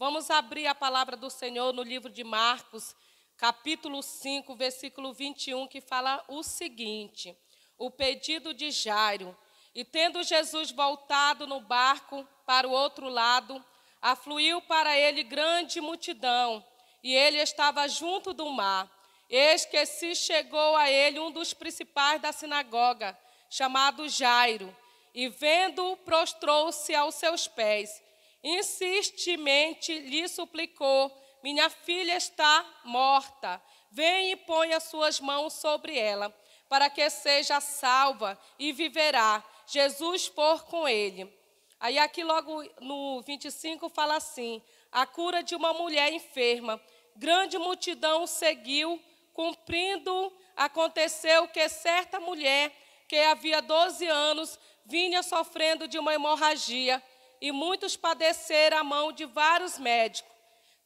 Vamos abrir a palavra do Senhor no livro de Marcos, capítulo 5, versículo 21, que fala o seguinte: O pedido de Jairo. E tendo Jesus voltado no barco para o outro lado, afluiu para ele grande multidão, e ele estava junto do mar. Eis que se chegou a ele um dos principais da sinagoga, chamado Jairo, e vendo-o, prostrou-se aos seus pés. Insistemente lhe suplicou: Minha filha está morta. Vem e põe as suas mãos sobre ela, para que seja salva e viverá. Jesus for com ele. Aí aqui logo no 25 fala assim: a cura de uma mulher enferma. Grande multidão seguiu, cumprindo, aconteceu que certa mulher, que havia 12 anos, vinha sofrendo de uma hemorragia, e muitos padeceram a mão de vários médicos,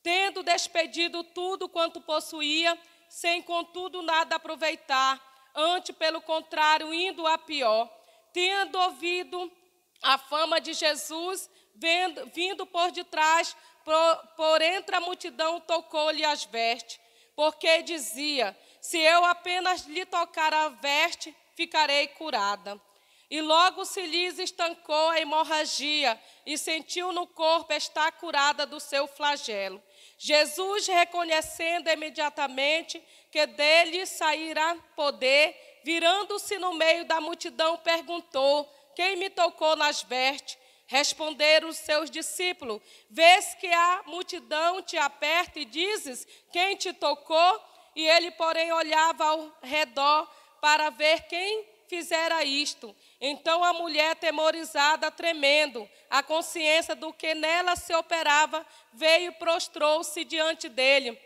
tendo despedido tudo quanto possuía, sem contudo nada aproveitar, antes, pelo contrário, indo a pior tendo ouvido a fama de Jesus, vendo, vindo por detrás, por, por entre a multidão, tocou-lhe as vestes, porque dizia: Se eu apenas lhe tocar a veste, ficarei curada. E logo se lhes estancou a hemorragia e sentiu no corpo estar curada do seu flagelo. Jesus, reconhecendo imediatamente que dele sairá poder, virando-se no meio da multidão, perguntou: Quem me tocou nas vestes? Responderam os seus discípulos: Vês que a multidão te aperta e dizes: Quem te tocou? E ele, porém, olhava ao redor para ver quem fizera isto. Então a mulher, temorizada, tremendo, a consciência do que nela se operava, veio e prostrou-se diante dele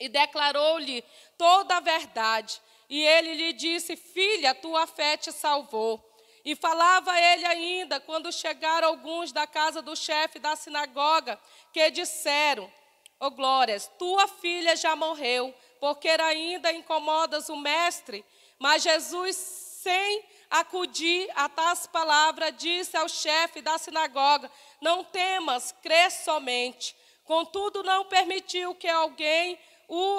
e declarou-lhe toda a verdade. E ele lhe disse: Filha, tua fé te salvou. E falava ele ainda quando chegaram alguns da casa do chefe da sinagoga, que disseram: Ó oh, glórias, tua filha já morreu, porque ainda incomodas o mestre. Mas Jesus, sem acudir a tais palavras, disse ao chefe da sinagoga: Não temas, crê somente. Contudo, não permitiu que alguém o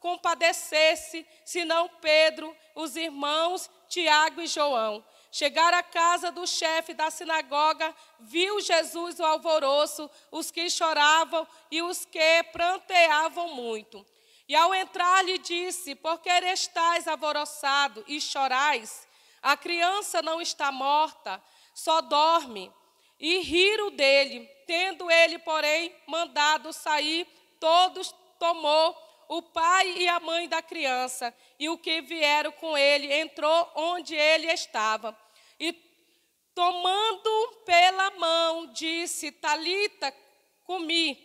compadecesse, senão Pedro, os irmãos Tiago e João. Chegaram à casa do chefe da sinagoga, viu Jesus o alvoroço, os que choravam e os que pranteavam muito. E ao entrar lhe disse: Por que estáis alvoroçado e chorais? A criança não está morta, só dorme. E riram dele. Tendo ele, porém, mandado sair, todos tomou o pai e a mãe da criança, e o que vieram com ele entrou onde ele estava. E tomando pela mão, disse: Talita, comi,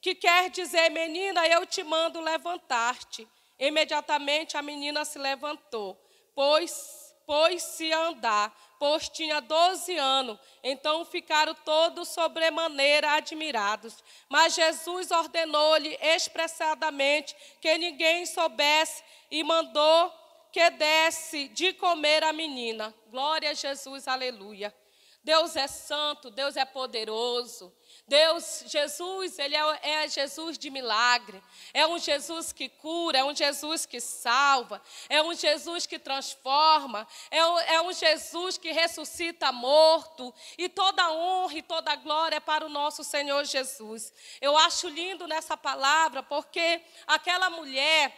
que quer dizer, menina, eu te mando levantar-te. Imediatamente a menina se levantou, pois pôs-se a andar pois tinha doze anos. Então ficaram todos sobremaneira admirados. Mas Jesus ordenou-lhe expressadamente que ninguém soubesse e mandou que desse de comer a menina. Glória a Jesus, aleluia. Deus é santo, Deus é poderoso. Deus, Jesus, Ele é, é, Jesus de milagre. É um Jesus que cura, é um Jesus que salva, é um Jesus que transforma, é um, é um Jesus que ressuscita morto. E toda honra e toda glória é para o nosso Senhor Jesus. Eu acho lindo nessa palavra, porque aquela mulher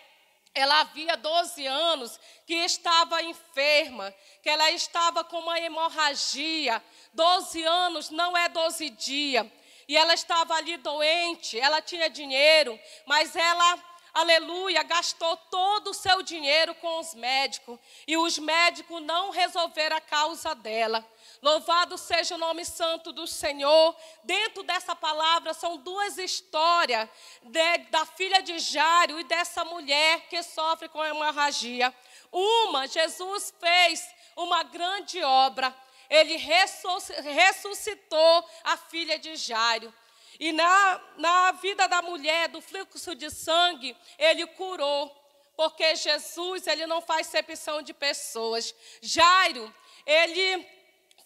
ela havia 12 anos que estava enferma, que ela estava com uma hemorragia. 12 anos não é 12 dias e ela estava ali doente, ela tinha dinheiro, mas ela, aleluia, gastou todo o seu dinheiro com os médicos, e os médicos não resolveram a causa dela. Louvado seja o nome santo do Senhor. Dentro dessa palavra são duas histórias de, da filha de Jário e dessa mulher que sofre com hemorragia. Uma, Jesus fez uma grande obra ele ressuscitou a filha de Jairo. E na, na vida da mulher, do fluxo de sangue, ele curou. Porque Jesus, ele não faz exceção de pessoas. Jairo, ele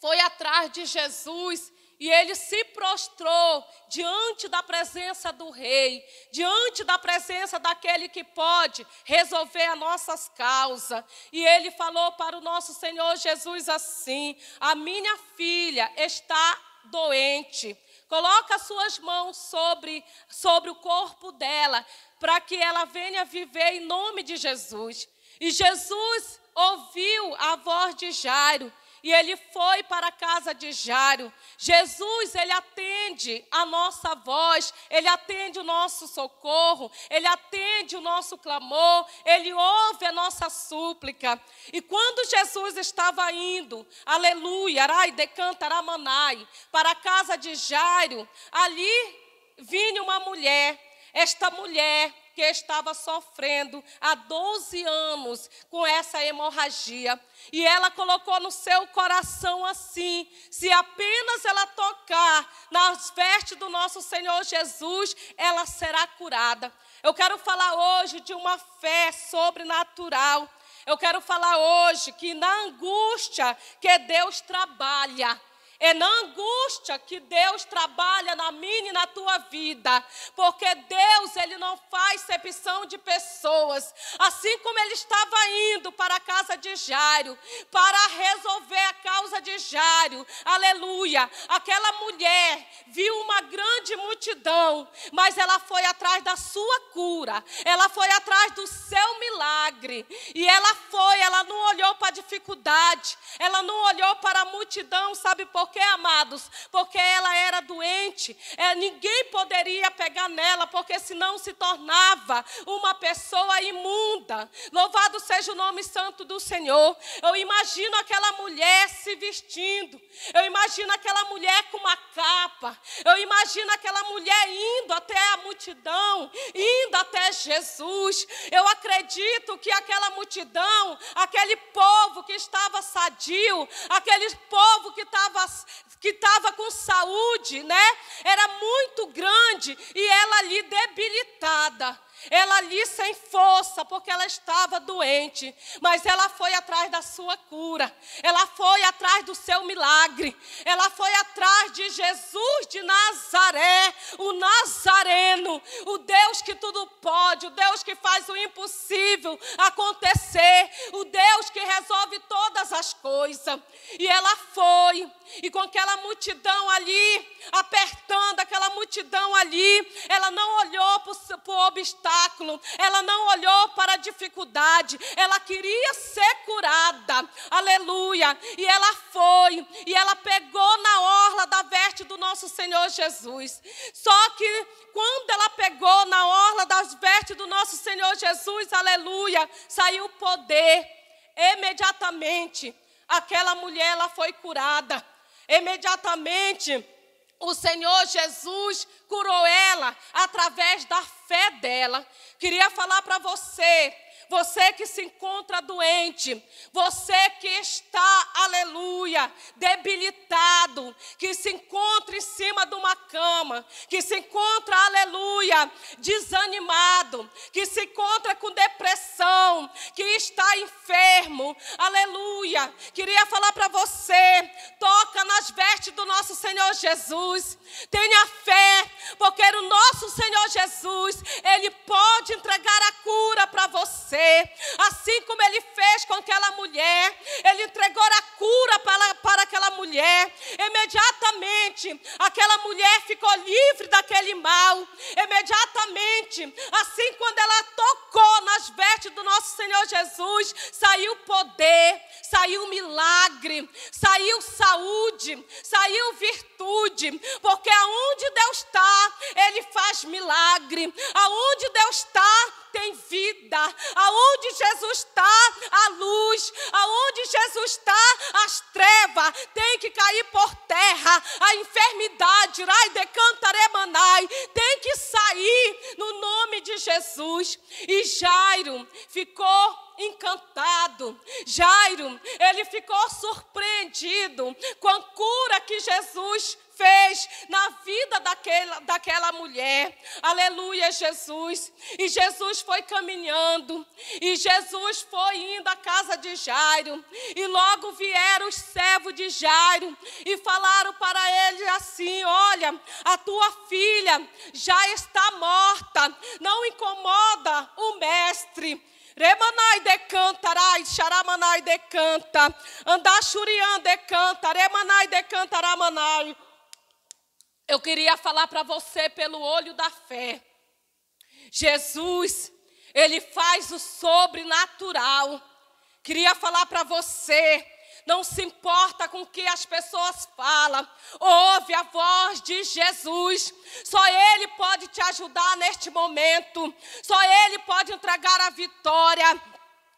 foi atrás de Jesus E ele se prostrou diante da presença do rei, diante da presença daquele que pode resolver as nossas causas. E ele falou para o nosso Senhor Jesus assim: A minha filha está doente. Coloca suas mãos sobre, sobre o corpo dela, para que ela venha viver em nome de Jesus. E Jesus ouviu a voz de Jairo e ele foi para a casa de Jairo. Jesus, ele atende a nossa voz, ele atende o nosso socorro, ele atende o nosso clamor, ele ouve a nossa súplica. E quando Jesus estava indo, aleluia, arai decantaramanai, para a casa de Jairo, ali vinha uma mulher. Esta mulher que estava sofrendo há 12 anos com essa hemorragia. E ela colocou no seu coração assim: se apenas ela tocar nas vestes do nosso Senhor Jesus, ela será curada. Eu quero falar hoje de uma fé sobrenatural. Eu quero falar hoje que na angústia que Deus trabalha, é na angústia que Deus trabalha na minha e na tua vida. Porque Deus, Ele não faz excepção de pessoas. Assim como Ele estava indo para a casa de Jairo, para resolver a causa de Jairo. Aleluia. Aquela mulher viu uma grande multidão, mas ela foi atrás da sua cura. Ela foi atrás do seu milagre. E ela foi, ela não olhou para a dificuldade. Ela não olhou para a multidão, sabe por quê, amados? Porque ela era doente, é, ninguém poderia pegar nela, porque senão se tornava uma pessoa imunda. Louvado seja o nome santo do Senhor. Eu imagino aquela mulher se vestindo, eu imagino aquela mulher com uma capa, eu imagino aquela mulher indo até a multidão, indo até Jesus. Eu acredito que aquela multidão, aquele povo que estava sadio, aquele povo que estava que estava com saúde, né? Era muito grande e ela ali debilitada. Ela ali sem força, porque ela estava doente, mas ela foi atrás da sua cura, ela foi atrás do seu milagre, ela foi atrás de Jesus de Nazaré, o Nazareno, o Deus que tudo pode, o Deus que faz o impossível acontecer, o Deus que resolve todas as coisas. E ela foi, e com aquela multidão ali, apertando aquela multidão ali, ela não olhou para o obstáculo ela não olhou para a dificuldade, ela queria ser curada, aleluia. E ela foi, e ela pegou na orla da veste do nosso Senhor Jesus. Só que quando ela pegou na orla das vestes do nosso Senhor Jesus, aleluia, saiu poder, imediatamente, aquela mulher ela foi curada, imediatamente o Senhor Jesus curou ela através da fé dela. Queria falar para você você que se encontra doente, você que está, aleluia, debilitado, que se encontra em cima de uma cama, que se encontra, aleluia, desanimado, que se encontra com depressão, que está enfermo, aleluia. Queria falar para você, toca nas vestes do nosso Senhor Jesus, tenha fé, porque o nosso Senhor Jesus, Ele pode entregar a cura para você assim como ele fez com aquela mulher, ele entregou a cura para, para aquela mulher. Imediatamente, aquela mulher ficou livre daquele mal. Imediatamente, assim quando ela tocou nas vestes do nosso Senhor Jesus, saiu poder, saiu milagre, saiu saúde, saiu virtude, porque aonde Deus está, Ele faz milagre. Aonde Deus está, tem vida. Aonde Jesus está, a luz. Aonde Jesus está, as trevas tem que cair por terra. A enfermidade, rai decantaremanai, tem que sair no nome de Jesus. E Jairo ficou encantado. Jairo, ele ficou surpreendido com a cura que Jesus fez na vida daquela, daquela mulher. Aleluia, Jesus. E Jesus foi caminhando, e Jesus foi indo à casa de Jairo, e logo vieram os servos de Jairo e falaram para ele assim: Olha, a tua filha já está morta, não incomoda o mestre. Remanai decanta, rai, xaramanai decanta, andachurian decanta, remanai decanta, ramanai. Eu queria falar para você pelo olho da fé. Jesus, ele faz o sobrenatural. Queria falar para você não se importa com o que as pessoas falam, ouve a voz de Jesus. Só Ele pode te ajudar neste momento, só Ele pode entregar a vitória.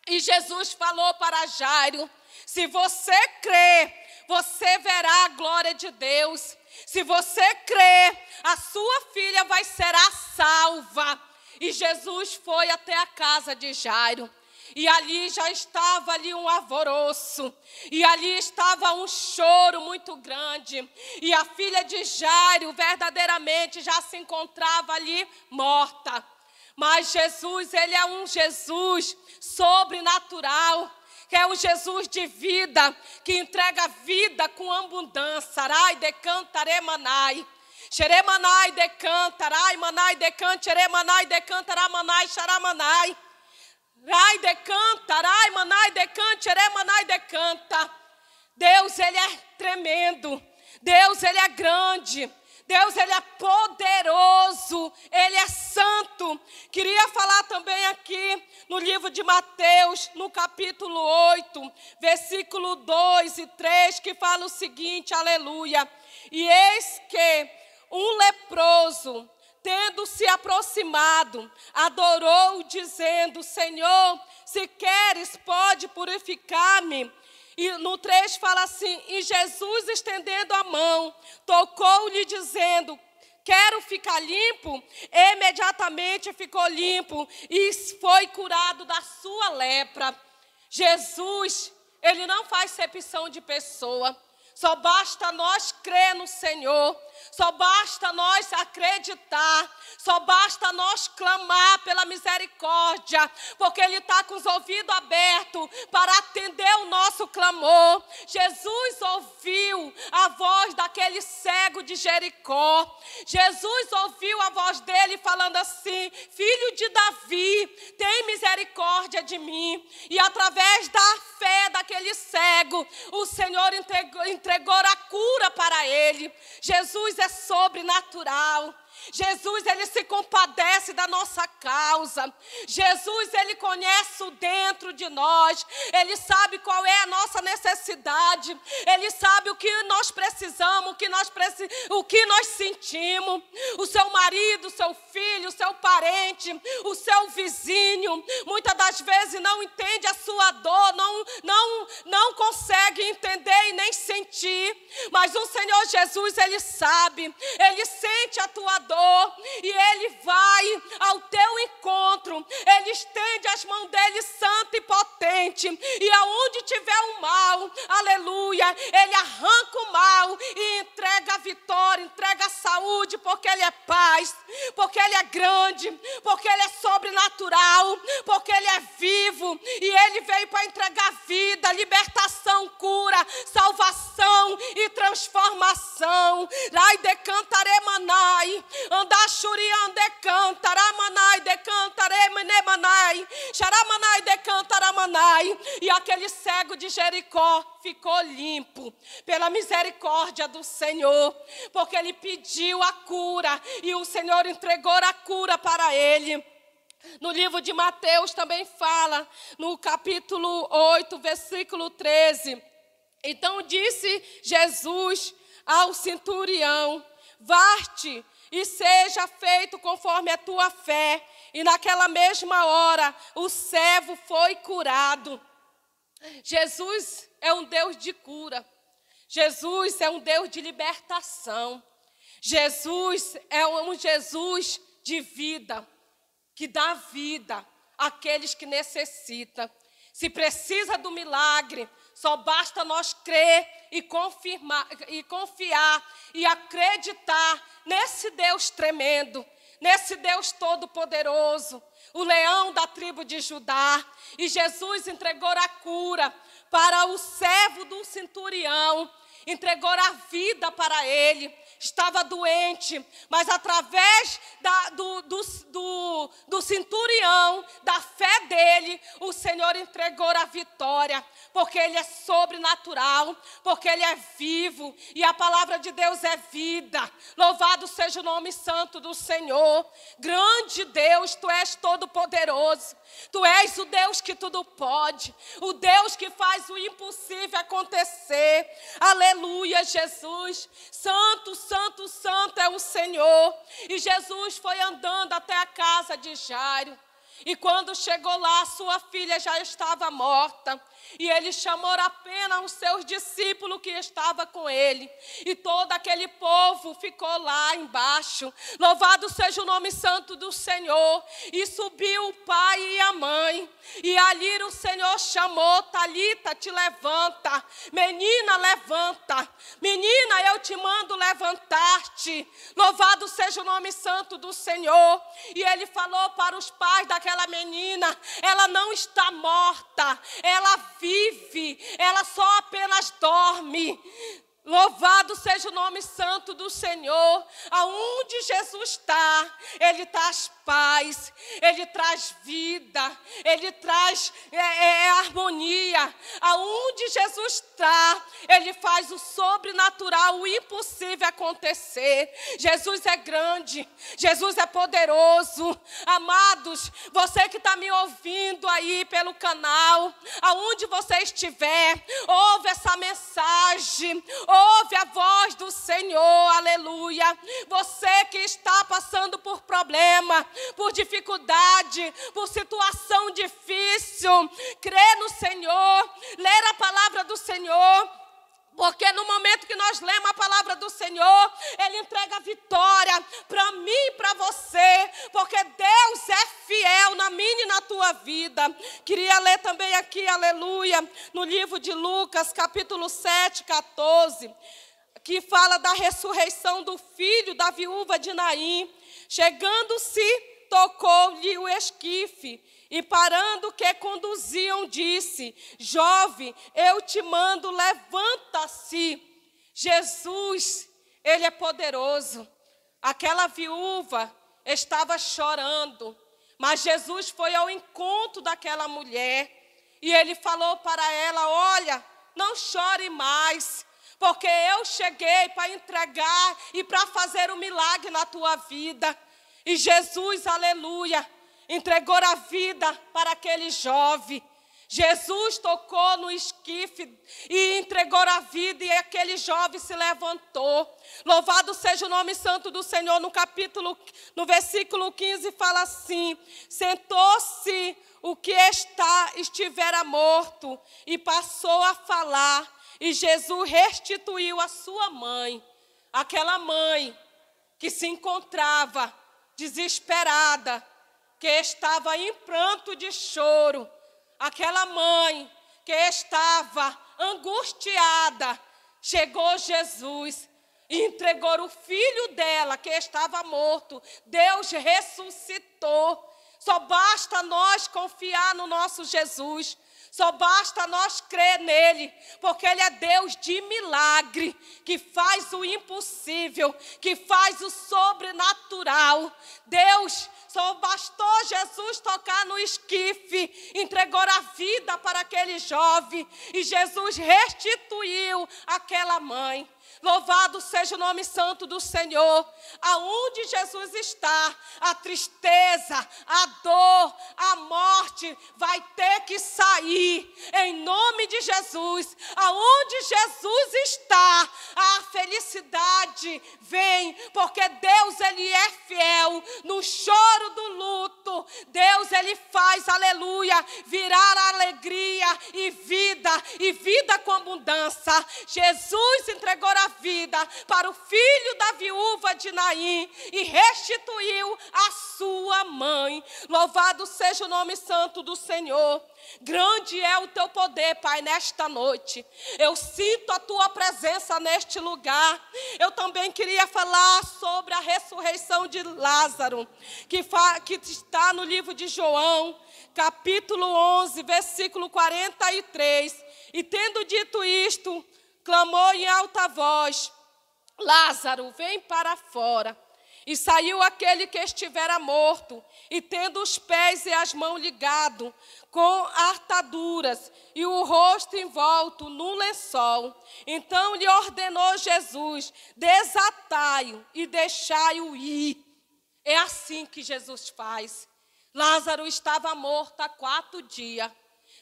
E Jesus falou para Jairo: se você crê, você verá a glória de Deus. Se você crê, a sua filha vai ser salva. E Jesus foi até a casa de Jairo. E ali já estava ali um alvoroço. E ali estava um choro muito grande. E a filha de Jairo verdadeiramente já se encontrava ali morta. Mas Jesus, ele é um Jesus sobrenatural, que é um Jesus de vida, que entrega vida com abundância. Arai decantare manai. Xeremanai decanta, rai manai decanta, xeremanai decanta, ramanai, xaramanai. Rai decanta, rai manai decante, manai decanta. Deus, Ele é tremendo. Deus, Ele é grande. Deus, Ele é poderoso, Ele é santo. Queria falar também aqui no livro de Mateus, no capítulo 8, versículo 2 e 3, que fala o seguinte: Aleluia. E eis que um leproso tendo se aproximado, adorou, dizendo: Senhor, se queres, pode purificar-me. E no 3 fala assim: E Jesus, estendendo a mão, tocou-lhe, dizendo: Quero ficar limpo. Imediatamente ficou limpo e foi curado da sua lepra. Jesus, ele não faz excepção de pessoa. Só basta nós crer no Senhor. Só basta nós acreditar, só basta nós clamar pela misericórdia, porque Ele está com os ouvidos abertos para atender o nosso clamor. Jesus ouviu a voz daquele cego de Jericó. Jesus ouviu a voz dele falando assim: Filho de Davi, tem misericórdia de mim. E através da fé daquele cego, o Senhor entregou, entregou a cura para ele. Jesus é sobrenatural. Jesus, ele se compadece da nossa causa. Jesus, ele conhece o dentro de nós. Ele sabe qual é a nossa necessidade. Ele sabe o que nós precisamos, o que nós, preci o que nós sentimos. O seu marido, o seu filho, o seu parente, o seu vizinho, muitas das vezes não entende a sua dor, não, não, não consegue entender e nem sentir. Mas o Senhor Jesus, ele sabe, ele sente a tua dor e ele vai ao teu encontro. Ele estende as mãos dele santo e potente. E aonde tiver o mal, aleluia, ele arranca o mal e entrega a vitória, entrega a saúde, porque ele é paz, porque ele é grande, porque ele é sobrenatural, porque ele é vivo e ele veio para entregar vida, libertação, cura, salvação e transformação. Rai decantaremanai, Andachurian decanta, Ramanai decanta, Remenemanai, Xaramanai decanta, Ramanai. E aquele cego de Jericó ficou limpo pela misericórdia do Senhor, porque ele pediu a cura e o Senhor entregou a cura para ele. No livro de Mateus também fala, no capítulo 8, versículo 13. Então disse Jesus ao centurião: Varte e seja feito conforme a tua fé. E naquela mesma hora, o servo foi curado. Jesus é um Deus de cura. Jesus é um Deus de libertação. Jesus é um Jesus de vida, que dá vida àqueles que necessitam. Se precisa do milagre, Só basta nós crer e, confirmar, e confiar e acreditar nesse Deus tremendo, nesse Deus todo-poderoso, o leão da tribo de Judá. E Jesus entregou a cura para o servo do centurião, entregou a vida para ele estava doente, mas através da, do, do, do, do da fé dele, o Senhor entregou a vitória, porque ele é sobrenatural, porque ele é vivo e a palavra de Deus é vida. Louvado seja o nome santo do Senhor. Grande Deus, tu és todo-poderoso. Tu és o Deus que tudo pode, o Deus que faz o impossível acontecer. Aleluia, Jesus. Santo, santo, santo é o Senhor. E Jesus foi andando até a casa de Jairo. E quando chegou lá, sua filha já estava morta. E ele chamou apenas os seus discípulos que estavam com ele. E todo aquele povo ficou lá embaixo. Louvado seja o nome santo do Senhor. E subiu o pai e a mãe. E ali o Senhor chamou: Talita, te levanta. Menina, levanta. Menina, eu te mando levantar-te. Louvado seja o nome santo do Senhor. E ele falou para os pais daquela menina: ela não está morta, ela vive, ela só apenas dorme. Louvado seja o nome santo do Senhor. Aonde Jesus está, Ele traz paz, Ele traz vida, Ele traz é, é, é, harmonia. Aonde Jesus está, Ele faz o sobrenatural, o impossível acontecer. Jesus é grande, Jesus é poderoso. Amados, você que está me ouvindo aí pelo canal, aonde você estiver, ouve essa mensagem Ouve a voz do Senhor, aleluia. Você que está passando por problema, por dificuldade, por situação difícil, crê no Senhor, ler a palavra do Senhor porque no momento que nós lemos a palavra do Senhor, Ele entrega vitória para mim e para você, porque Deus é fiel na minha e na tua vida. Queria ler também aqui, aleluia, no livro de Lucas, capítulo 7, 14, que fala da ressurreição do filho da viúva de Naim. Chegando-se, tocou-lhe o esquife e parando que conduziam, disse: Jovem, eu te mando, levanta-se. Jesus, ele é poderoso. Aquela viúva estava chorando, mas Jesus foi ao encontro daquela mulher e ele falou para ela: Olha, não chore mais, porque eu cheguei para entregar e para fazer um milagre na tua vida. E Jesus, aleluia, entregou a vida para aquele jovem. Jesus tocou no esquife e entregou a vida, e aquele jovem se levantou. Louvado seja o nome santo do Senhor. No capítulo, no versículo 15, fala assim: Sentou-se o que está, estivera morto, e passou a falar, e Jesus restituiu a sua mãe, aquela mãe que se encontrava desesperada que estava em pranto de choro, aquela mãe que estava angustiada, chegou Jesus e entregou o filho dela que estava morto. Deus ressuscitou. Só basta nós confiar no nosso Jesus. Só basta nós crer nele, porque ele é Deus de milagre, que faz o impossível, que faz o sobrenatural. Deus só bastou Jesus tocar no esquife, entregou a vida para aquele jovem e Jesus restituiu aquela mãe. Louvado seja o nome santo do Senhor. Aonde Jesus está, a tristeza, a dor, a morte vai ter que sair. Em nome de Jesus. Aonde Jesus está, a felicidade vem, porque Deus ele é fiel no choro do luto. Deus ele faz, aleluia, virar alegria e vida e vida com abundância. Jesus entregou a vida para o filho da viúva de Naim e restituiu a sua mãe. Louvado seja o nome santo do Senhor. Grande é o teu poder, Pai, nesta noite. Eu sinto a tua presença neste lugar. Eu também queria falar sobre a ressurreição de Lázaro, que, que está no livro de João, capítulo 11, versículo 43. E tendo dito isto, clamou em alta voz: Lázaro, vem para fora. E saiu aquele que estivera morto, e tendo os pés e as mãos ligados, com artaduras, e o rosto envolto no lençol. Então lhe ordenou Jesus: desatai-o e deixai-o ir. É assim que Jesus faz. Lázaro estava morto há quatro dias,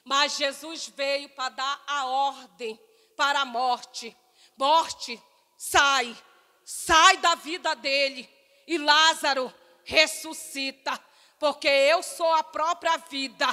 mas Jesus veio para dar a ordem para a morte. Morte, sai, sai da vida dele e Lázaro ressuscita, porque eu sou a própria vida.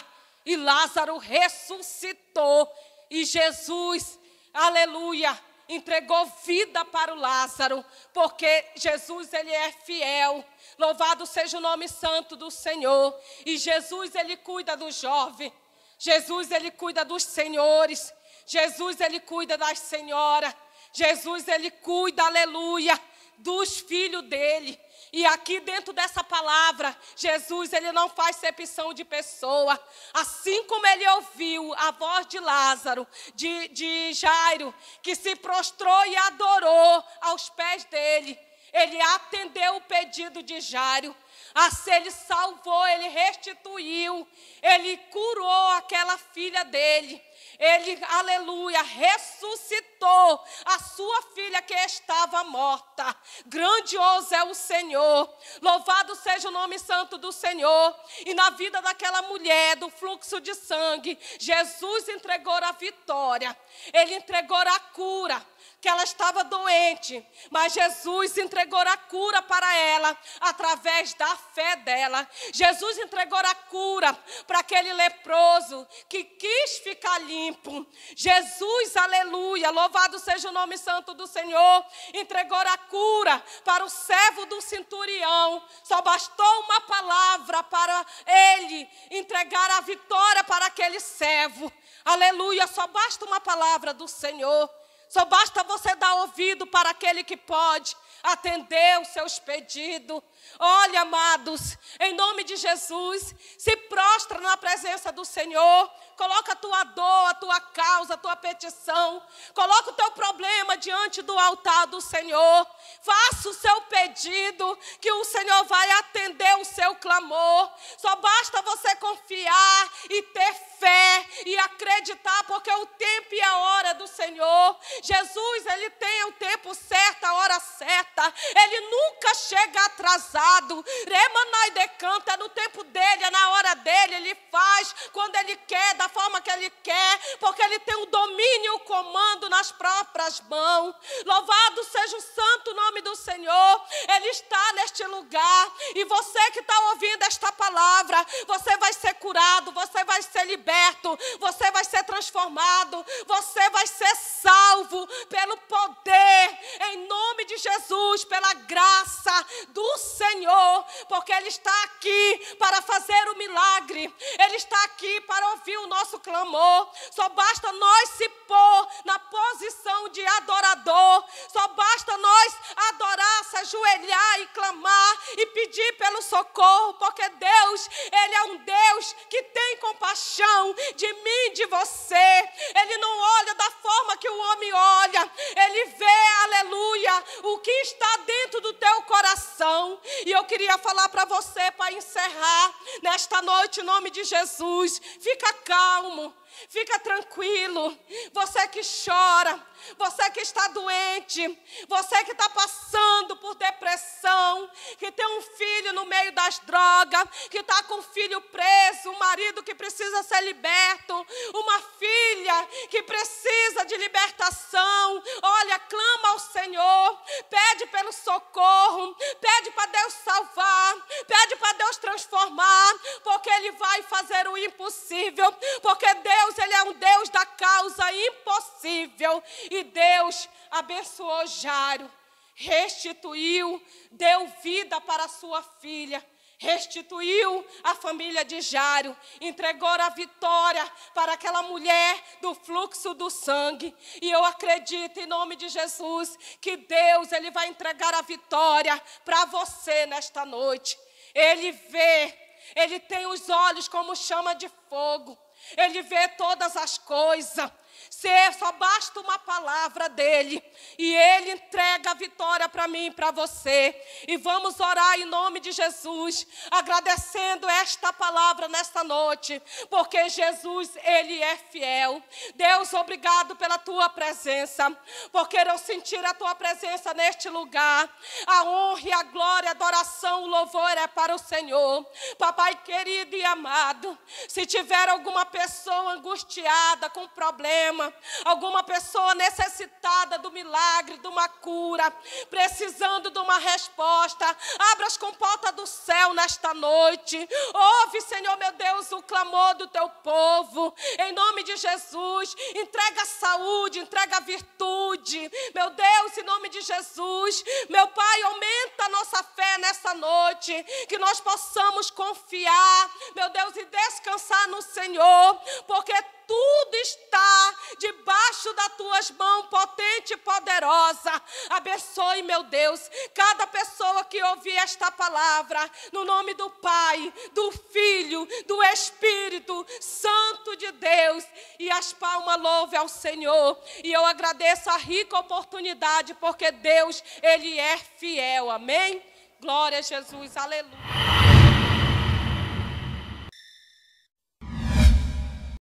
E Lázaro ressuscitou. E Jesus, aleluia, entregou vida para o Lázaro, porque Jesus ele é fiel. Louvado seja o nome santo do Senhor. E Jesus ele cuida do jovem. Jesus ele cuida dos senhores. Jesus ele cuida das senhoras. Jesus ele cuida, aleluia, dos filhos dele. E aqui dentro dessa palavra, Jesus, ele não faz acepção de pessoa. Assim como ele ouviu a voz de Lázaro, de, de Jairo, que se prostrou e adorou aos pés dele, ele atendeu o pedido de Jairo. Assim ele salvou, ele restituiu, ele curou aquela filha dele. Ele, aleluia, ressuscitou a sua filha que estava morta. Grandioso é o Senhor. Louvado seja o nome santo do Senhor. E na vida daquela mulher do fluxo de sangue, Jesus entregou a vitória. Ele entregou a cura que ela estava doente, mas Jesus entregou a cura para ela através da fé dela. Jesus entregou a cura para aquele leproso que quis ficar limpo. Jesus, aleluia, louvado seja o nome santo do Senhor, entregou a cura para o servo do centurião. Só bastou uma palavra para ele entregar a vitória para aquele servo. Aleluia, só basta uma palavra do Senhor. Só basta você dar ouvido para aquele que pode atender os seus pedidos. Olha, amados, em nome de Jesus, se prostra na presença do Senhor, coloca a tua dor, a tua causa, a tua petição, coloca o teu problema diante do altar do Senhor, faça o seu pedido, que o Senhor vai atender o seu clamor. Só basta você confiar e ter fé e acreditar, porque o tempo e a hora do Senhor, Jesus, ele tem o tempo certo, a hora certa, ele nunca chega atrasado. Remanai decanta, é no tempo dele, é na hora dele, ele faz quando ele quer, da forma que ele quer, porque ele tem o domínio e o comando nas próprias mãos. Louvado seja o santo nome do Senhor, ele está neste lugar, e você que está ouvindo esta palavra, você vai ser curado, você vai ser liberto, você vai ser transformado, você vai ser salvo pelo poder, em nome de Jesus, pela graça do Senhor, porque Ele está aqui para fazer o milagre, Ele está aqui para ouvir o nosso clamor. Só basta nós se pôr na posição de adorador, só basta nós adorar, se ajoelhar e clamar e pedir pelo socorro, porque Deus, Ele é um Deus que tem compaixão de mim, de você. Ele não olha da forma que o homem olha, Ele vê, aleluia, o que está dentro do teu coração. E eu queria falar para você, para encerrar nesta noite, em nome de Jesus. Fica calmo. Fica tranquilo. Você que chora, você que está doente, você que está passando por depressão, que tem um filho no meio das drogas, que está com um filho preso, um marido que precisa ser liberto, uma filha que precisa de libertação. Olha, clama ao Senhor, pede pelo socorro, pede para Deus salvar, pede para Deus transformar, porque Ele vai fazer o impossível, porque Deus, Ele é um Deus da causa impossível. E Deus, abençoou Jairo, restituiu, deu vida para sua filha restituiu a família de Jairo, entregou a vitória para aquela mulher do fluxo do sangue. E eu acredito em nome de Jesus que Deus ele vai entregar a vitória para você nesta noite. Ele vê, ele tem os olhos como chama de fogo. Ele vê todas as coisas. Se só basta uma palavra dele e ele entrega a vitória para mim e para você. E vamos orar em nome de Jesus, agradecendo esta palavra nesta noite, porque Jesus, ele é fiel. Deus, obrigado pela tua presença, porque eu sentir a tua presença neste lugar. A honra e a glória, a adoração, o louvor é para o Senhor. Papai querido e amado, se tiver alguma pessoa angustiada com problema, problema, alguma pessoa necessitada do milagre, de uma cura, precisando de uma resposta, abra as comportas do céu nesta noite. Ouve, Senhor meu Deus, o clamor do teu povo. Em nome de Jesus, entrega saúde, entrega virtude. Meu Deus, em nome de Jesus, meu Pai, aumenta a nossa fé nessa noite, que nós possamos confiar, meu Deus, e descansar no Senhor, porque tudo está debaixo das tuas mãos, potente e poderosa. Abençoe, meu Deus, cada pessoa que ouvir esta palavra, no nome do Pai, do Filho, do Espírito Santo de Deus. E as palmas louve ao Senhor. E eu agradeço a rica oportunidade, porque Deus, Ele é fiel. Amém? Glória a Jesus, aleluia.